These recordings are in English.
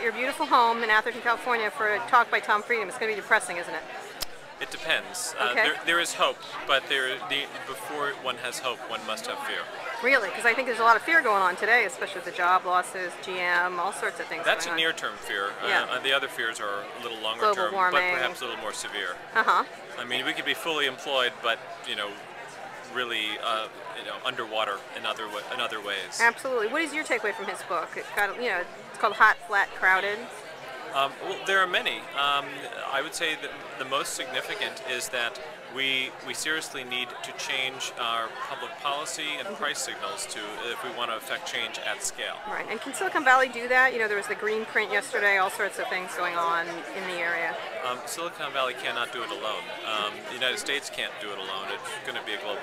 at your beautiful home in Atherton, California for a talk by Tom Friedman. It's going to be depressing, isn't it? It depends. Uh, there, there is hope, but there, the, before one has hope, one must have fear. Really? Because I think there's a lot of fear going on today, especially with the job losses, GM, all sorts of things. That's a near-term fear. Yeah. Uh, the other fears are a little longer Global term, warming. but perhaps a little more severe. Uh huh. I mean, we could be fully employed, but you know, really, uh, you know, underwater in other wa- in other ways. Absolutely. What is your takeaway from his book? It got, you know, it's called Hot, Flat, Crowded. Um, well, there are many. Um, I would say that the most significant is that we we seriously need to change our public policy and price signals to if we want to affect change at scale. Right. And can Silicon Valley do that? You know, there was the green print yesterday, all sorts of things going on in the area. Um, Silicon Valley cannot do it alone. Um, the United States can't do it alone. It's going to be a global.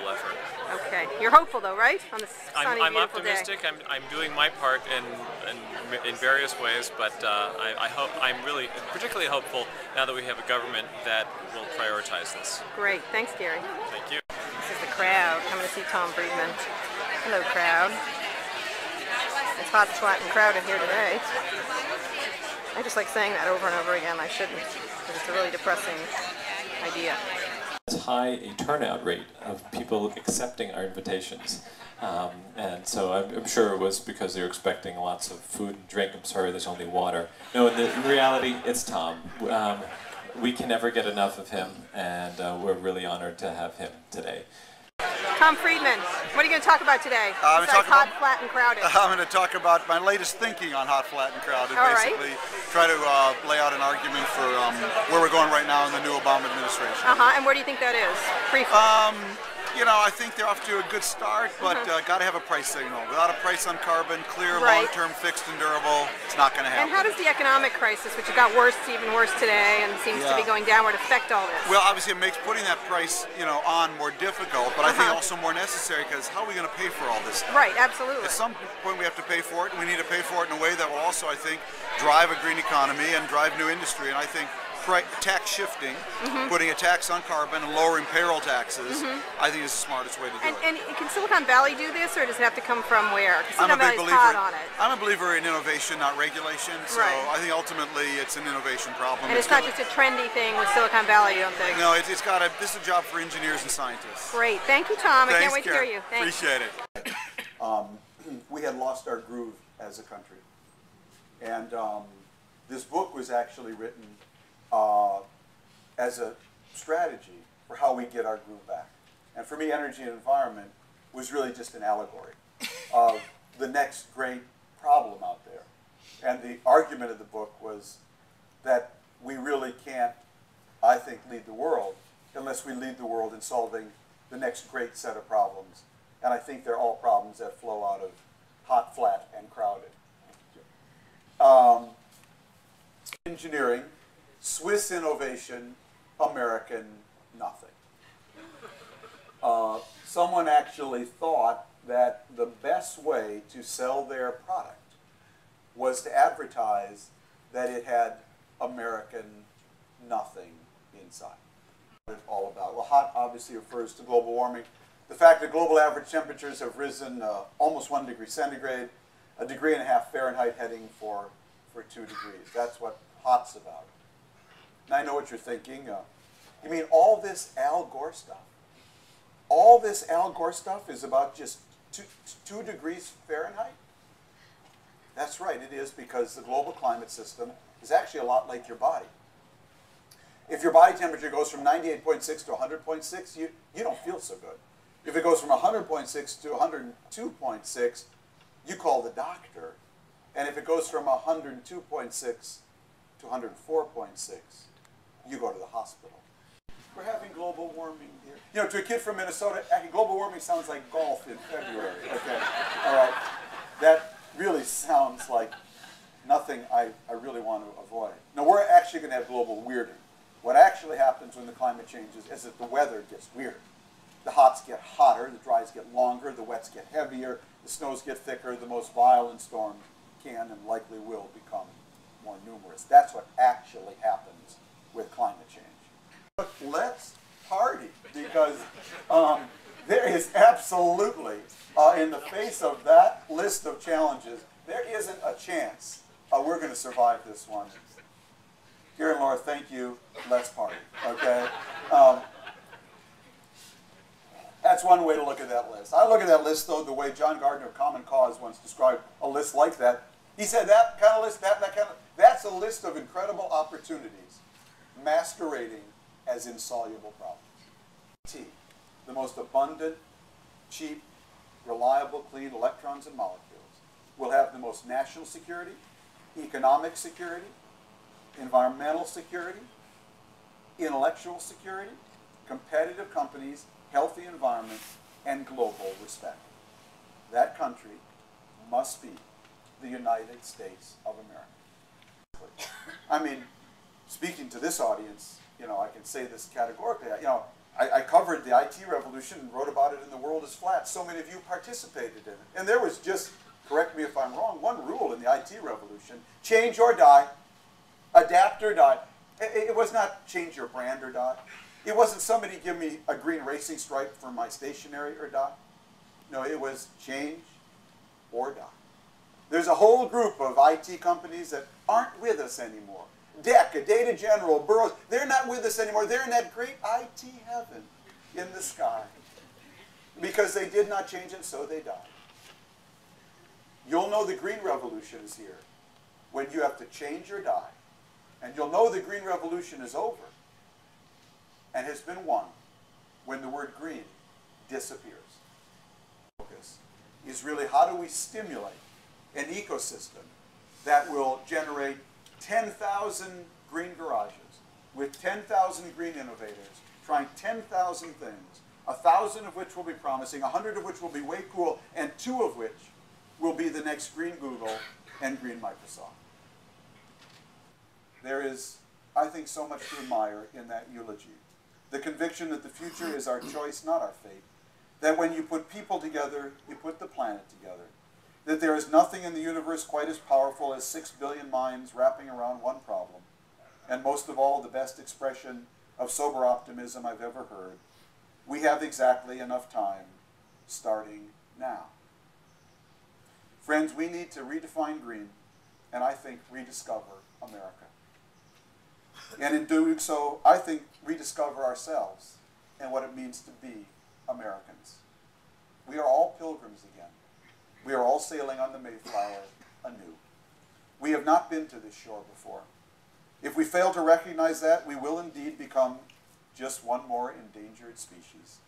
You're hopeful, though, right? On this sunny, I'm, I'm beautiful day. optimistic. I'm, I'm doing my part in, in, in various ways, but uh, I, I hope I'm really particularly hopeful now that we have a government that will prioritize this. Great. Thanks, Gary. Thank you. This is the crowd coming to see Tom Friedman. Hello, crowd. It's hot, flat, and crowded here today. I just like saying that over and over again. I shouldn't, because it's a really depressing idea. As high a turnout rate of people accepting our invitations. Um, and so I'm, I'm sure it was because they were expecting lots of food and drink. I'm sorry, there's only water. No, in, the, in reality, it's Tom. Um, we can never get enough of him, and uh, we're really honored to have him today. Tom Friedman, what are you going to talk about today? I'm talk hot, about- flat, and crowded. I'm going to talk about my latest thinking on Hot, Flat, and Crowded. All right. Basically, try to uh, lay out an argument for um, where we're going right now in the new Obama administration. Uh huh. And where do you think that is? Briefly. Um, you know, I think they're off to a good start, but Uh-huh. uh, got to have a price signal. Without a price on carbon, clear, Right. long-term, fixed, and durable, it's not going to happen. and how does the economic crisis, which got worse, even worse today, and seems to be going downward, affect all this? Well, obviously, it makes putting that price, you know, on more difficult, but I think Uh-huh. also more necessary because how are we going to pay for all this? stuff? right. Absolutely. At some point, we have to pay for it, and we need to pay for it in a way that will also, I think, drive a green economy and drive new industry. And I think tax shifting, Mm-hmm. putting a tax on carbon and lowering payroll taxes, I think is the smartest way to do And, it. and can Silicon Valley do this, or does it have to come from where? 'Cause I'm a big believer. hot on it. I'm a believer in innovation, not regulation. So Right. I think ultimately it's an innovation problem. And it's not gonna- just a trendy thing with Silicon Valley, you don't think? no, it's, it's got a. This is a job for engineers and scientists. Great. Thank you, Tom. I can't Thanks, wait to hear Kara. you. Thanks. Appreciate it. we had lost our groove as a country. And um, this book was actually written uh, as a strategy for how we get our groove back. And for me, energy and environment was really just an allegory of the next great problem out there. And the argument of the book was that we really can't, I think, lead the world unless we lead the world in solving the next great set of problems. And I think they're all problems that flow out of hot, flat, and crowded. Um, engineering, Swiss innovation, American nothing. Uh, someone actually thought that the best way to sell their product was to advertise that it had American nothing inside. What it's all about. Well, hot obviously refers to global warming. The fact that global average temperatures have risen uh, almost one degree centigrade, a degree and a half Fahrenheit heading for, for two degrees. That's what hot's about. And I know what you're thinking. Uh, you mean all this Al Gore stuff? All this Al Gore stuff is about just two, two degrees Fahrenheit? That's right, it is because the global climate system is actually a lot like your body. If your body temperature goes from 98.6 to 100.6, you, you don't feel so good. If it goes from 100.6 to 102.6, you call the doctor. And if it goes from 102.6 to 104.6, you go to the hospital. We're having global warming here. You know, to a kid from Minnesota, eh, global warming sounds like golf in February. Okay, all right. That really sounds like nothing I, I really want to avoid. Now, we're actually going to have global weirding. What actually happens when the climate changes is that the weather gets weird. The hots get hotter, the dries get longer, the wets get heavier, the snows get thicker, the most violent storms can and likely will become more numerous. That's what actually happens with climate change. But let's party because um, there is absolutely, uh, in the face of that list of challenges, there isn't a chance Uh, we're going to survive this one. Gary and Laura, thank you. Let's party. Okay. Um, that's one way to look at that list. I look at that list, though, the way John Gardner of Common Cause once described a list like that. He said that kind of list, that, that kind of, that's a list of incredible opportunities masquerading as insoluble problems. T, the most abundant, cheap, reliable, clean electrons and molecules will have the most national security, economic security, environmental security, intellectual security, competitive companies, healthy environment, and global respect. That country must be the United States of America. I mean, speaking to this audience, you know, I can say this categorically. You know, I, I, covered the IT revolution and wrote about it in The World is Flat. So many of you participated in it. And there was just, correct me if I'm wrong, one rule in the IT revolution change or die, adapt or die. It, it was not change your brand or die. It wasn't somebody give me a green racing stripe for my stationery or die. No, it was change or die. There's a whole group of IT companies that aren't with us anymore. DEC, Data General, Burroughs, they're not with us anymore. They're in that great IT heaven in the sky. Because they did not change it, so they died. You'll know the green revolution is here when you have to change or die. And you'll know the green revolution is over and has been won when the word green disappears. Focus is really how do we stimulate an ecosystem that will generate 10,000 green garages with 10,000 green innovators trying 10,000 things, a thousand of which will be promising, a hundred of which will be way cool, and two of which will be the next green Google and green Microsoft. There is, I think, so much to admire in that eulogy. The conviction that the future is our choice, not our fate. That when you put people together, you put the planet together that there is nothing in the universe quite as powerful as six billion minds wrapping around one problem. And most of all, the best expression of sober optimism I've ever heard. We have exactly enough time starting now. Friends, we need to redefine green and I think rediscover America. And in doing so, I think rediscover ourselves and what it means to be Americans. We are all pilgrims again. We are all sailing on the Mayflower anew. We have not been to this shore before. If we fail to recognize that, we will indeed become just one more endangered species.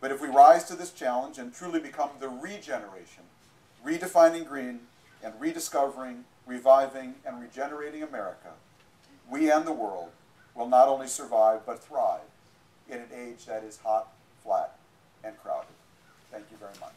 But if we rise to this challenge and truly become the regeneration, redefining green and rediscovering, reviving, and regenerating America, we and the world will not only survive but thrive in an age that is hot, flat, and crowded. Thank you very much.